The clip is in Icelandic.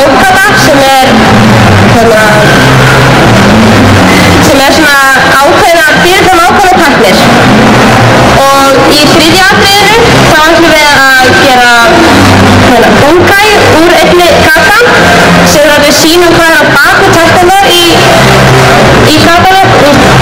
hópana sem er hérna, sem er svona ákveðna fyrirfram ákveðna partnir og í þriðja atriðinu þá ætlum við að gera hérna, bongæ úr einni gata sem er að við sínum hvað er á baku taktanar í, í gatanar